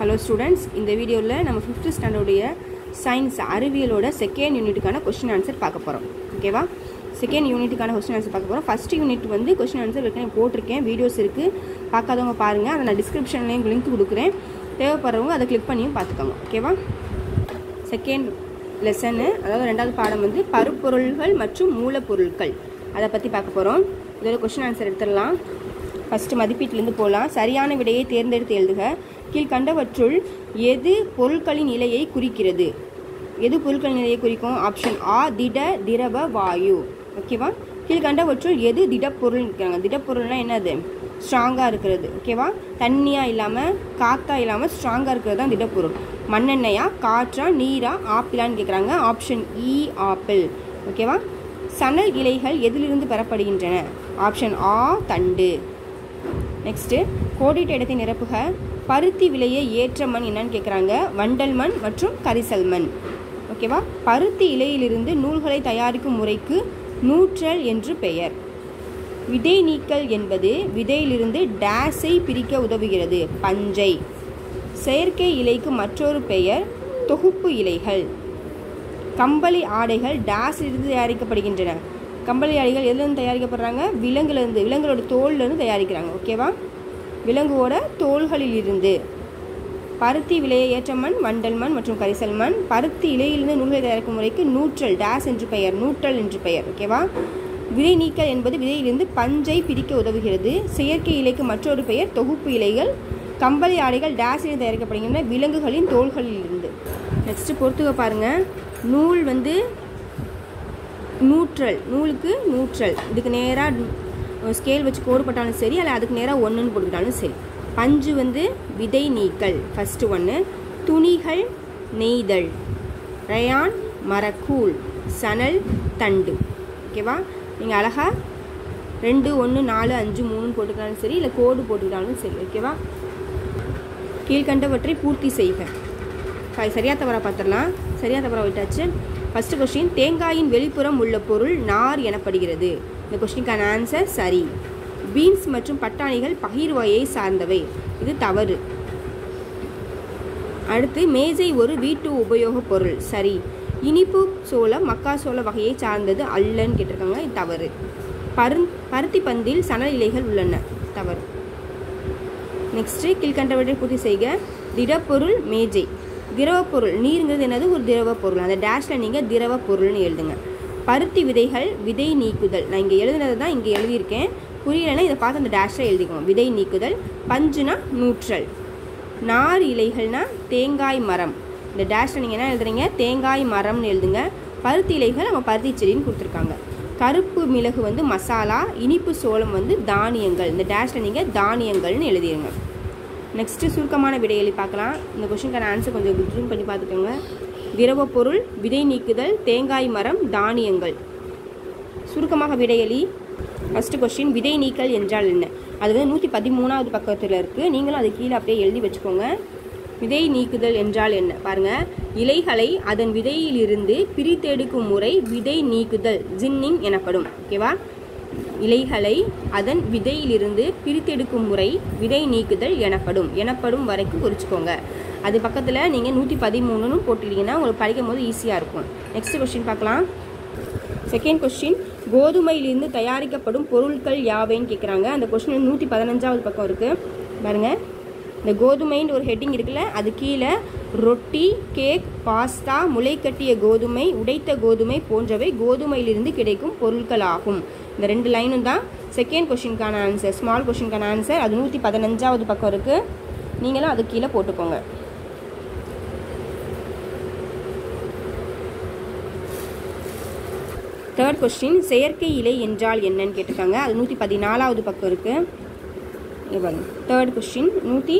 Hello students இந்த வீடியோவில் நம்ம ஃபிஃப்த்து ஸ்டாண்டர்டுடைய சயின்ஸ் அறிவியலோட செகண்ட் யூனிட்டுக்கான கொஸ்டின் ஆன்சர் பார்க்க போகிறோம் ஓகேவா செகண்ட் யூனிட்டுக்கான கொஸ்டின் ஆன்சர் பார்க்க போகிறோம் ஃபஸ்ட் யூனிட் வந்து கொஸ்டின் ஆன்சர் ஏற்கனவே போட்டிருக்கேன். வீடியோஸ் இருக்குது பார்க்காதவங்க பாருங்கள் அதை நான் டிஸ்கிரிப்ஷன்லேயும் லிங்க் கொடுக்குறேன். தேவைப்படுறவங்க அதை கிளிக் பண்ணியும் பார்த்துக்கோங்க. ஓகேவா செகண்ட் லெசனு அதாவது ரெண்டாவது பாடம் வந்து பருப்பொருள்கள் மற்றும் மூலப்பொருட்கள் அதை பற்றி பார்க்க போகிறோம் இதோட கொஸ்டின் ஆன்சர் எடுத்துடலாம். ஃபஸ்ட்டு மதிப்பீட்டிலேருந்து போகலாம் சரியான விடையை தேர்ந்தெடுத்து எழுதுக. கீழ்கண்டவற்றுள் எது பொருட்களின் நிலையை குறிக்கிறது? எது பொருட்களின் நிலையை குறிக்கும்? ஆப்ஷன் ஆ திட திரவ வாயு. ஓகேவா கீழ்கண்டவற்றுள் எது திடப்பொருள்? இருக்கிறாங்க திடப்பொருள்னால் என்னது? ஸ்ட்ராங்காக இருக்கிறது. ஓகேவா தண்ணியாக இல்லாமல் காக்கா இல்லாமல் ஸ்ட்ராங்காக இருக்கிறது தான் திடப்பொருள். மண்ணெண்ணெயா? காற்றா? நீரா? ஆப்பிளான்னு கேட்குறாங்க ஆப்ஷன் இ e, ஆப்பிள். ஓகேவா சணல் இலைகள் எதிலிருந்து பெறப்படுகின்றன? ஆப்ஷன் ஆ தண்டு. நெக்ஸ்ட்டு கோடிட்ட இடத்தை நிரப்புக. பருத்தி விலையை ஏற்ற மண் என்னன்னு கேட்குறாங்க வண்டல் மண் மற்றும் கரிசல் மண். ஓகேவா பருத்தி இலையிலிருந்து நூல்களை தயாரிக்கும் முறைக்கு நூற்றல் என்று பெயர். விதை நீக்கல் என்பது விதையிலிருந்து டேஸை பிரிக்க உதவுகிறது. பஞ்சை. செயற்கை இலைக்கு மற்றொரு பெயர் தொகுப்பு இலைகள். கம்பளி ஆடைகள் டேஸிலிருந்து தயாரிக்கப்படுகின்றன. கம்பளி ஆடைகள் எதுலேருந்து தயாரிக்கப்படுறாங்க? விலங்குலேருந்து விலங்குகளோட தோல்லேருந்து தயாரிக்கிறாங்க. ஓகேவா விலங்குவோட தோள்களில் இருந்து பருத்தி விலையை ஏற்ற மண் வண்டல் மண் மற்றும் கரிசல் மண். பருத்தி இலையிலிருந்து நூல்களை தயாரிக்கும் முறைக்கு நூற்றல் டேஸ் என்று பெயர் நூற்றல் என்று பெயர் ஓகேவா விதை நீக்கல் என்பது விதையிலிருந்து பஞ்சை பிரிக்க உதவுகிறது. செயற்கை இலைக்கு மற்றொரு பெயர் தொகுப்பு இலைகள். கம்பளி ஆடைகள் டேஸில் தயாரிக்கப்படுகின்றன விலங்குகளின் தோள்களில் இருந்து நெக்ஸ்ட்டு பொறுத்துக்க பாருங்கள் நூல் வந்து நூற்றல் நூலுக்கு நூற்றல். இதுக்கு நேராக ஸ்கேல் வச்சு கோடு போட்டாலும் சரி அல்ல அதுக்கு நேராக ஒன்றுன்னு போட்டுக்கிட்டாலும் சரி. பஞ்சு வந்து விதை நீக்கல் ஃபஸ்ட்டு ஒன்று துணிகள் நெய்தல். ரயான் மரக்கூழ் சணல் தண்டு. ஓகேவா நீங்கள் அழகாக ரெண்டு ஒன்று நாலு அஞ்சு மூணுன்னு போட்டுக்கிட்டாலும் சரி இல்லை கோடு போட்டுக்கிட்டாலும் சரி. ஓகேவா கீழ்கண்டவற்றை பூர்த்தி செய்க. சரியா தவறா பார்த்துடலாம் சரியா தவறா விட்டாச்சு ஃபஸ்ட்டு கொஸ்டின் தேங்காயின் வெளிப்புறம் உள்ள பொருள் நார் எனப்படுகிறது. இந்த கொஸ்டினுக்கான ஆன்சர் சரி. பீன்ஸ் மற்றும் பட்டாணிகள் பகிர் வகையை சார்ந்தவை. இது தவறு. அடுத்து மேஜை ஒரு வீட்டு உபயோகப் பொருள். சரி. இனிப்பு சோளம் மக்காசோள வகையை சார்ந்தது அல்லன்னு கேட்டிருக்காங்க. இது தவறு. பரு பருத்தி பந்தில் சணல் இலைகள் உள்ளன. தவறு. நெக்ஸ்ட்டு கீழ்கண்டவற்றை பூர்த்தி செய்க. திடப்பொருள் மேஜை. திரவப்பொருள். நீருங்கிறது என்னது? ஒரு திரவ பொருள் அந்த டேஷில் நீங்கள் திரவ பொருள்னு எழுதுங்க. பருத்தி விதைகள் விதை நீக்குதல். நான் இங்கே எழுதுனது தான் இங்கே எழுதியிருக்கேன். புரியலைன்னா இதை பார்த்து அந்த டேஷில் எழுதிக்கோங்க. விதை நீக்குதல் பஞ்சுனா நூற்றல். நார் இலைகள்னா தேங்காய் மரம். இந்த டேஷில் நீங்கள் என்ன எழுதுறீங்க? தேங்காய் மரம்னு எழுதுங்க. பருத்தி இலைகள் நம்ம பருத்தி செடின்னு கொடுத்துருக்காங்க. கருப்பு மிளகு வந்து மசாலா இனிப்பு சோளம் வந்து தானியங்கள். இந்த டேஷில் நீங்கள் தானியங்கள்னு எழுதிடுங்க நெக்ஸ்ட்டு சுருக்கமான விடையளி பார்க்கலாம். இந்த கொஷினுக்கான ஆன்சர் கொஞ்சம் ஜூம் பண்ணி பார்த்துக்கோங்க. திரவப்பொருள் விதை நீக்குதல் தேங்காய் மரம் தானியங்கள். சுருக்கமாக விடையளி ஃபஸ்ட்டு கொஸ்டின் விதை நீக்கல் என்றால் என்ன? அது வந்து நூற்றி பதிமூணாவது பக்கத்தில் இருக்குது நீங்களும் அது கீழே அப்படியே எழுதி வச்சுக்கோங்க. விதை நீக்குதல் என்றால் என்ன? பாருங்கள் இலைகளை அதன் விதையிலிருந்து பிரித்தெடுக்கும் முறை விதை நீக்குதல் ஜின்னிங் எனப்படும். ஓகேவா? இலைகளை அதன் விதையிலிருந்து பிரித்தெடுக்கும் முறை விதை நீக்குதல் எனப்படும். எனப்படும் வரைக்கும் குறிச்சிக்கோங்க அது பக்கத்தில் நீங்கள் நூற்றி பதிமூணுன்னு போட்டுட்டீங்கன்னா உங்களுக்கு படிக்கும் போது ஈஸியாக இருக்கும். நெக்ஸ்ட் கொஸ்டின் பார்க்கலாம். செகண்ட் கொஸ்டின் கோதுமையிலிருந்து தயாரிக்கப்படும் பொருட்கள் யாவைன்னு கேட்குறாங்க அந்த கொஸ்டின் நூற்றி பதினஞ்சாவது பக்கம் இருக்குது பாருங்கள் இந்த கோதுமைன்னு ஒரு ஹெட்டிங் இருக்குல்ல அது கீழே ரொட்டி கேக் பாஸ்தா முளைக்கட்டிய கோதுமை உடைத்த கோதுமை போன்றவை கோதுமையிலிருந்து கிடைக்கும் பொருட்கள் ஆகும் இந்த ரெண்டு லைனும் தான் செகண்ட் கொஷினுக்கான ஆன்சர் ஸ்மால் கொஷினுக்கான ஆன்சர் அது நூற்றி பதினஞ்சாவது பக்கம் இருக்குது நீங்களும் அது கீழே போட்டுக்கோங்க. தேர்ட் கொஸ்டின் செயற்கை இலை என்றால் என்னன்னு கேட்டிருக்காங்க. அது நூற்றி பதினாலாவது பக்கம் இருக்குது தேர்ட் கொஸ்டின் நூற்றி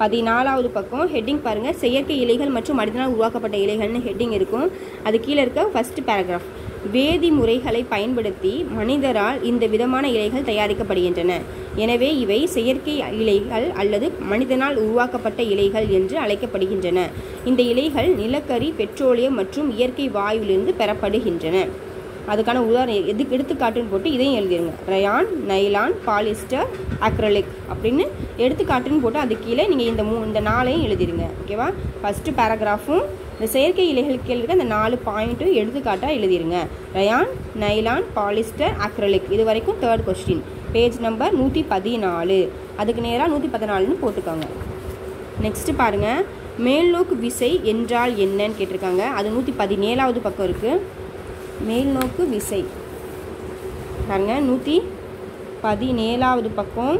பதினாலாவது பக்கம் ஹெட்டிங் பாருங்கள் செயற்கை இலைகள் மற்றும் மனிதனால் உருவாக்கப்பட்ட இலைகள்னு ஹெட்டிங் இருக்கும். அது கீழே இருக்க ஃபஸ்ட் பேராகிராஃப் வேதி முறைகளை பயன்படுத்தி மனிதரால் இந்த விதமான இலைகள் தயாரிக்கப்படுகின்றன. எனவே இவை செயற்கை இலைகள் அல்லது மனிதனால் உருவாக்கப்பட்ட இலைகள் என்று அழைக்கப்படுகின்றன. இந்த இலைகள் நிலக்கரி பெட்ரோலியம் மற்றும் இயற்கை வாயுவிலிருந்து பெறப்படுகின்றன. அதுக்கான உதாரணம் எதுக்கு எடுத்துக்காட்டுன்னு போட்டு இதையும் எழுதிடுங்க ரயான் நைலான் பாலிஸ்டர் அக்ரலிக் அப்படின்னு எடுத்துக்காட்டுன்னு போட்டு அது கீழே நீங்கள் இந்த மூ இந்த நாளையும் எழுதிடுங்க ஓகேவா ஃபஸ்ட்டு பேராகிராஃபும் இந்த செயற்கை இலைகள் கீழே இருக்க அந்த நாலு பாயிண்ட்டும் எடுத்துக்காட்டாக எழுதிடுங்க ரயான் நைலான் பாலிஸ்டர் அக்ரலிக் இது வரைக்கும் தேர்ட் கொஸ்டின் பேஜ் நம்பர் நூற்றி பதினாலு. அதுக்கு நேராக நூற்றி பதினாலுன்னு போட்டுக்கோங்க. நெக்ஸ்ட்டு பாருங்கள் மேல்நோக்கு விசை என்றால் என்னன்னு கேட்டிருக்காங்க. அது நூற்றி பதினேழாவது பக்கம் இருக்குது மேல்நோக்கு விசை. பாருங்க நூற்றி பதினேழாவது பக்கம்.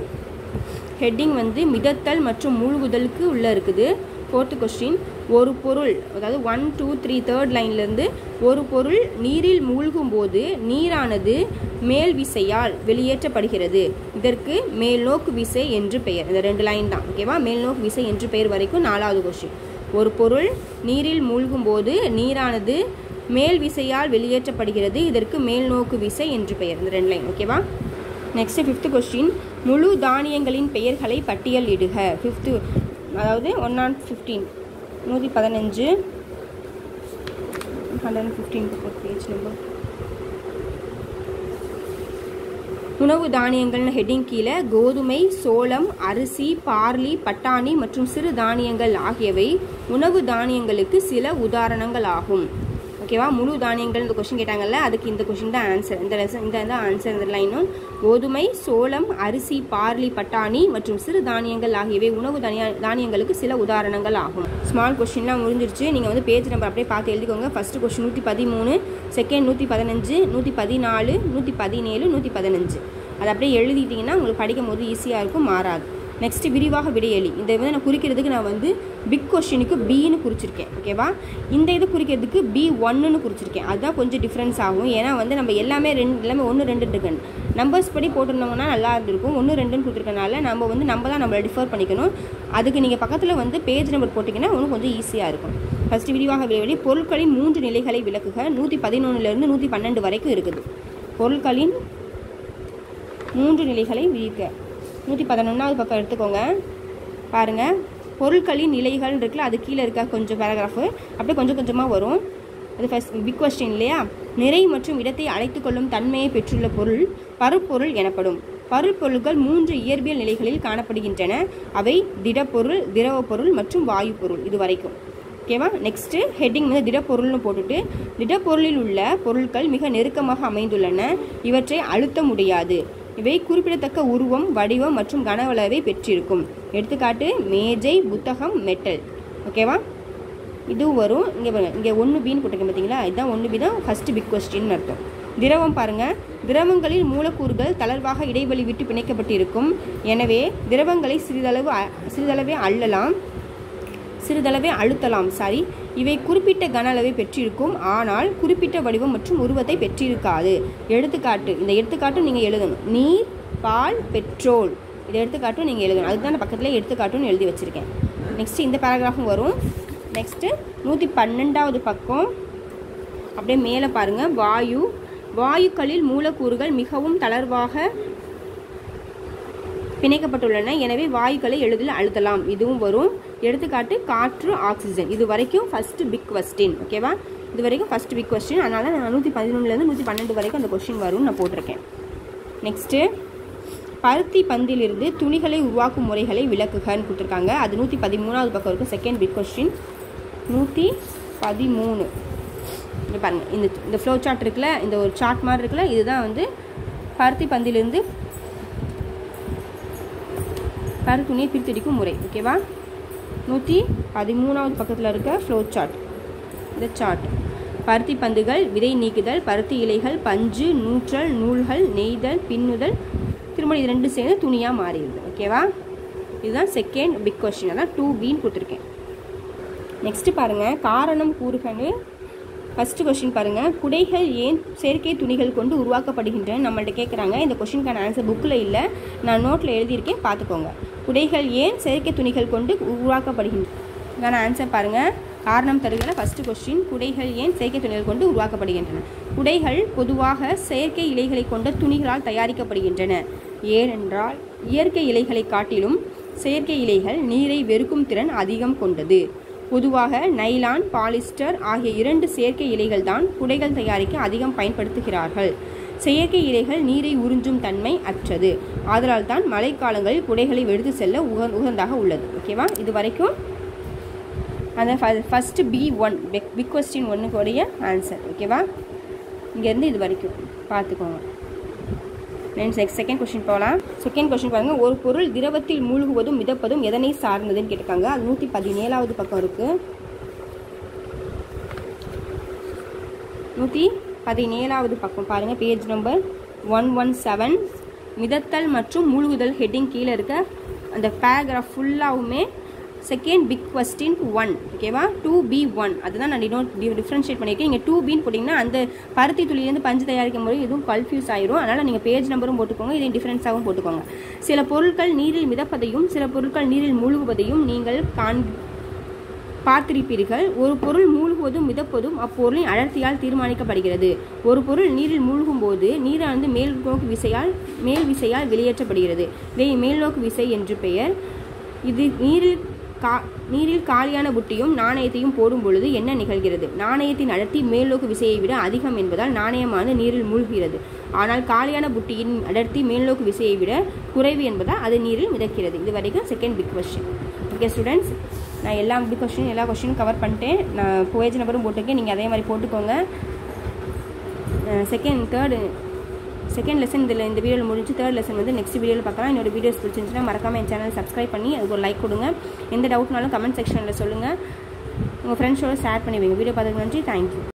ஹெட்டிங் வந்து மிதத்தல் மற்றும் மூழ்குதலுக்கு உள்ளே இருக்குது. ஃபோர்த்து கொஸ்டின் ஒரு பொருள் அதாவது ஒன் டூ த்ரீ தேர்ட் லைன்லேருந்து ஒரு பொருள் நீரில் மூழ்கும் போது நீரானது மேல் விசையால் வெளியேற்றப்படுகிறது. இதற்கு மேல்நோக்கு விசை என்று பெயர். இந்த ரெண்டு லைன் தான். ஓகேவா மேல்நோக்கு விசை என்று பெயர் வரைக்கும் நாலாவது கொஸ்டின் ஒரு பொருள் நீரில் மூழ்கும் போது நீரானது மேல் விசையால் வெளியேற்றப்படுகிறது. இதற்கு மேல்நோக்கு விசை என்று பெயர். இந்த ரெண்டு லைன் ஓகேவா நெக்ஸ்ட் ஃபிஃப்த் கொஸ்டின் முழு தானியங்களின் பெயர்களை பட்டியலிடுக ஃபிஃப்த்து அதாவது ஒன் ஆன் ஃபிஃப்டீன் நூற்றி பதினஞ்சு. ஹண்ட்ரட் ஃபிஃப்டீன் பேஜ் நம்பர் உணவு தானியங்கள்னு ஹெட்டிங் கீழே கோதுமை சோளம் அரிசி பார்லி பட்டாணி மற்றும் சிறு தானியங்கள் ஆகியவை உணவு தானியங்களுக்கு சில உதாரணங்கள் ஆகும். ஓகேவா? முழு தானியங்கள் இந்த கொஷின் கேட்டாங்கல்ல அதுக்கு இந்த கொஷின் தான் ஆன்சர் இந்த லெசன் இந்த தான் ஆன்சர் இந்த லைனும் கோதுமை சோளம் அரிசி பார்லி பட்டாணி மற்றும் சிறு தானியங்கள் ஆகியவை உணவு தானிய தானியங்களுக்கு சில உதாரணங்கள் ஆகும். ஸ்மால் கொஷின்லாம் முடிஞ்சிருச்சு. நீங்கள் வந்து பேஜ் நம்பர் அப்படியே பார்த்து எழுதிக்கோங்க. ஃபஸ்ட்டு கொஷின் நூற்றி பதிமூணு செகண்ட் நூற்றி பதினஞ்சு நூற்றி பதினாலு நூற்றி பதினேழு நூற்றி பதினஞ்சு. அதை அப்படியே எழுதிட்டிங்கன்னா உங்களுக்கு படிக்கும் போது ஈஸியாக இருக்கும் மாறாது. நெக்ஸ்ட்டு விரிவாக விடையளி இதை வந்து நான் குறிக்கிறதுக்கு நான் வந்து பிக் கொஷினுக்கு பின்னு குறிச்சிருக்கேன். ஓகேவா இந்த இது குறிக்கிறதுக்கு பி ஒன்னுன்னு குறிச்சிருக்கேன். அதுதான் கொஞ்சம் டிஃப்ரென்ஸ் ஆகும். ஏன்னா வந்து நம்ம எல்லாமே ரெண்டு எல்லாமே ஒன்று ரெண்டு இருக்கு நம்பர்ஸ் படி போட்டிருந்தோம்னா நல்லா இருந்திருக்கும். ஒன்று ரெண்டுன்னு கொடுத்துருக்கனால நம்ம வந்து நம்ம தான் நம்மளை டிஃபர் பண்ணிக்கணும். அதுக்கு நீங்கள் பக்கத்தில் வந்து பேஜ் நம்பர் போட்டிங்கன்னா இன்னும் கொஞ்சம் ஈஸியாக இருக்கும். ஃபஸ்ட்டு விரிவாக விளைவெளி பொருட்களின் மூன்று நிலைகளை விளக்குக. நூற்றி பதினொன்றுலேருந்து நூற்றி பன்னெண்டு வரைக்கும் இருக்குது. பொருட்களின் மூன்று நிலைகளை விழிக்க நூற்றி பதினொன்றாவது பக்கம் எடுத்துக்கோங்க. பாருங்கள் பொருட்களின் நிலைகள் இருக்குல்ல அது கீழே இருக்க கொஞ்சம் பேராகிராஃபு அப்படியே கொஞ்சம் கொஞ்சமாக வரும். அது ஃபஸ்ட் பிக் கொஸ்டின் இல்லையா? நிறை மற்றும் இடத்தை அழைத்து கொள்ளும் தன்மையை பெற்றுள்ள பொருள் பருப்பொருள் எனப்படும். பருப்பொருள்கள் மூன்று இயற்பியல் நிலைகளில் காணப்படுகின்றன. அவை திடப்பொருள் திரவப்பொருள் மற்றும் வாயு பொருள் இது வரைக்கும் ஓகேவா நெக்ஸ்ட்டு ஹெட்டிங் வந்து திடப்பொருள்னு போட்டுட்டு திடப்பொருளில் உள்ள பொருட்கள் மிக நெருக்கமாக அமைந்துள்ளன. இவற்றை அழுத்த முடியாது. இவை குறிப்பிடத்தக்க உருவம் வடிவம் மற்றும் கனவளவை பெற்றிருக்கும். எடுத்துக்காட்டு மேஜை புத்தகம் மெட்டல். ஓகேவா இதுவும் வரும் இங்கே இங்கே ஒன்று பின்னு போட்டிருக்கேன் பார்த்தீங்களா இதுதான் ஒன்று பி தான் ஃபஸ்ட்டு பிக் கொஸ்டின் அர்த்தம். திரவம் பாருங்கள் திரவங்களில் மூலக்கூறுகள் தளர்வாக இடைவெளி விட்டு பிணைக்கப்பட்டிருக்கும். எனவே திரவங்களை சிறிதளவு அ- சிறிதளவே அள்ளலாம் சிறிதளவே அழுத்தலாம் சாரி இவை குறிப்பிட்ட கன அளவை பெற்றிருக்கும். ஆனால் குறிப்பிட்ட வடிவம் மற்றும் உருவத்தை பெற்றிருக்காது. எடுத்துக்காட்டு இந்த எடுத்துக்காட்டும் நீங்கள் எழுதணும். நீர் பால் பெட்ரோல். இதை எடுத்துக்காட்டும் நீங்கள் எழுதணும். அதுக்கு தான் பக்கத்தில் எடுத்துக்காட்டுன்னு எழுதி வச்சுருக்கேன். நெக்ஸ்ட் இந்த பேராகிராஃபும் வரும். நெக்ஸ்ட்டு நூற்றி பன்னெண்டாவது பக்கம். அப்படியே மேலே பாருங்கள் வாயு. வாயுக்களில் மூலக்கூறுகள் மிகவும் தளர்வாக பிணைக்கப்பட்டுள்ளன. எனவே வாயுக்களை எளிதில் அழுத்தலாம். இதுவும் வரும். எடுத்துக்காட்டு காற்று ஆக்சிஜன். இது வரைக்கும் ஃபர்ஸ்ட் பிக் கொஸ்டின் ஓகேவா இது வரைக்கும் ஃபர்ஸ்ட் பிக் கொஸ்டின் அதனால நான் நூற்றி பதினொன்றுலேருந்து நூற்றி பன்னெண்டு வரைக்கும் அந்த கொஸ்டின் வரும்னு நான் போட்டிருக்கேன். நெக்ஸ்ட்டு பருத்தி பந்திலிருந்து துணிகளை உருவாக்கும் முறைகளை விளக்குகன்னு கொடுத்துருக்காங்க. அது நூற்றி பதிமூணாவது பக்கம் இருக்கும். செகண்ட் பிக் கொஸ்டின் நூற்றி பதிமூணு. இங்க பாருங்கள் இந்த இந்த ஃப்ளோ சார்ட் இருக்குல்ல இந்த ஒரு சார்ட் மாதிரி இருக்குல்ல இதுதான் வந்து பருத்தி பந்திலிருந்து கருத்துணியை பிரித்தடிக்கும் முறை ஓகேவா நூற்றி பதிமூணாவது பக்கத்தில் இருக்க ஃப்ளோ சார்ட் இந்த சார்ட் பருத்தி பந்துகள் விதை நீக்குதல் பருத்தி இலைகள் பஞ்சு நூற்றல் நூல்கள் நெய்தல் பின்னுதல். திரும்ப இது ரெண்டு சேர்ந்து துணியாக மாறிடுது. ஓகேவா இதுதான் செகண்ட் பிக் கொஸ்டின் அதான் டூ பின்னு கொடுத்துருக்கேன். நெக்ஸ்ட்டு பாருங்கள் காரணம் கூறுகன்னு ஃபர்ஸ்ட் கொஷின் பாருங்கள் குடைகள் ஏன் செயற்கை துணிகள் கொண்டு உருவாக்கப்படுகின்றன? நம்மள்ட்ட கேட்குறாங்க இந்த கொஷினுக்கான ஆன்சர் புக்கில் இல்லை. நான் நோட்டில் எழுதியிருக்கேன். பார்த்துக்கோங்க குடைகள் ஏன் செயற்கை துணிகள் கொண்டு உருவாக்கப்படுகின்றன? ஆன்சர் பாருங்கள் காரணம் தருகிற ஃபஸ்ட்டு கொஸ்டின் குடைகள் ஏன் செயற்கை துணிகள் கொண்டு உருவாக்கப்படுகின்றன? குடைகள் பொதுவாக செயற்கை இலைகளை கொண்ட துணிகளால் தயாரிக்கப்படுகின்றன. ஏனென்றால் இயற்கை இலைகளை காட்டிலும் செயற்கை இலைகள் நீரை வெறுக்கும் திறன் அதிகம் கொண்டது. பொதுவாக நைலான் பாலிஸ்டர் ஆகிய இரண்டு செயற்கை இலைகள் தான் குடைகள் தயாரிக்க அதிகம் பயன்படுத்துகிறார்கள். செயற்கை இலைகள் நீரை உறிஞ்சும் தன்மை அற்றது. ஆதலால் தான் மழைக்காலங்களில் குடைகளை எடுத்து செல்ல உக உகந்தாக உள்ளது. ஓகேவா இது வரைக்கும் அந்த first B one big question ஒன்றுக்குடைய answer ஓகேவா இங்கேருந்து இது வரைக்கும் பார்த்துக்கோங்க. நெக்ஸ்ட் செகண்ட் கொஸ்டின் போகலாம் செகண்ட் கொஸ்டின் பாருங்கள் ஒரு பொருள் திரவத்தில் மூழ்குவதும் மிதப்பதும் எதனை சார்ந்ததுன்னு கேட்டிருக்காங்க. அது நூற்றி பதினேழாவது பக்கம் இருக்குது நூற்றி பதினேழாவது பக்கம் பாருங்கள் page number one one seven மிதத்தல் மற்றும் மூழ்குதல் ஹெட்டிங் கீழே இருக்க அந்த பேராகிராஃப் ஃபுல்லாகவுமே செகண்ட் பிக் கொஸ்டின் ஒன் ஓகேவா டூ பி ஒன் அதுதான் நான் டினோட் டிஃப்ரென்ஷியேட் பண்ணியிருக்கேன். நீங்கள் டூ பின்னு போட்டிங்கன்னா அந்த பருத்தி துளியிலேருந்து பஞ்சு தயாரிக்கும் போது இதுவும் கன்ஃபியூஸ் ஆயிரும். அதனால் நீங்கள் பேஜ் நம்பரும் போட்டுக்கோங்க இதையும் டிஃப்ரென்ஸாகவும் போட்டுக்கோங்க. சில பொருட்கள் நீரில் மிதப்பதையும் சில பொருட்கள் நீரில் மூழ்குவதையும் நீங்கள் காண் பார்த்திருப்பீர்கள். ஒரு பொருள் மூழ்குவதும் மிதப்பதும் அப்பொருளின் அடர்த்தியால் தீர்மானிக்கப்படுகிறது. ஒரு பொருள் நீரில் மூழ்கும் போது நீரானது மேல் நோக்கு விசையால் மேல் விசையால் வெளியேற்றப்படுகிறது. இதை மேல்நோக்கு விசை என்று பெயர். இது நீரில் கா நீரில் காலியான புட்டியும் நாணயத்தையும் போடும் பொழுது என்ன நிகழ்கிறது? நாணயத்தின் அடர்த்தி மேல்நோக்கு விசையை விட அதிகம் என்பதால் நாணயமானது நீரில் மூழ்கிறது. ஆனால் காலியான புட்டியின் அடர்த்தி மேல்நோக்கு விசையை விட குறைவு என்பதால் அது நீரில் மிதக்கிறது. இது வரைக்கும் second big question okay students நான் எல்லா பிக் கொஸ்டினும் எல்லா கொஸ்டினும் கவர் பண்ணிட்டேன். நான் பேஜ் நம்பரும் போட்டிருக்கேன். நீங்கள் அதே மாதிரி போட்டுக்கோங்க. செகண்ட் தேர்டு செகண்ட் லெசன் இதில் இந்த வீடியோவில் முடிஞ்சு தேர்ட் லெசன் வந்து நெக்ஸ்ட் வீடியோவில் பார்க்கலாம். என்னோட வீடியோஸ் பிடிச்சிருந்துச்சுன்னா மறக்காமல் என் சேனல் சப்ஸ்கிரைப் பண்ணி அதுக்கு ஒரு லைக் கொடுங்க. எந்த டவுட்னாலும் கமெண்ட் செக்ஷனில் சொல்லுங்கள் உங்கள் ஃப்ரெண்ட்ஸோட ஷேர் பண்ணி வைங்க வீடியோ பார்த்துக்கு நன்றி. தேங்க்யூ